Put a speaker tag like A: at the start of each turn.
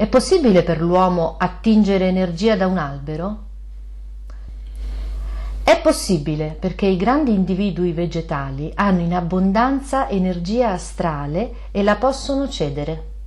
A: È possibile per l'uomo attingere energia da un albero? È possibile perché i grandi individui vegetali hanno in abbondanza energia astrale e la possono cedere.